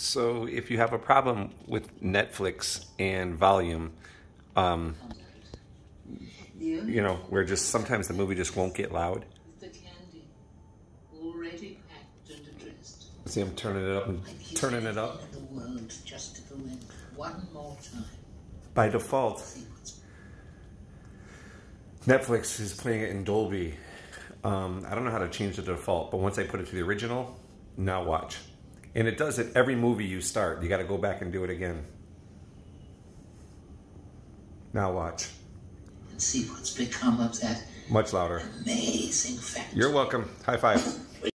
So if you have a problem with Netflix and volume, um, you know, where just sometimes the movie just won't get loud. See, I'm turning it up and turning it up. By default, Netflix is playing it in Dolby. Um, I don't know how to change the default, but once I put it to the original, now watch. And it does it every movie you start. You got to go back and do it again. Now watch. and see what's become of that Much louder. amazing factory. You're welcome. High five.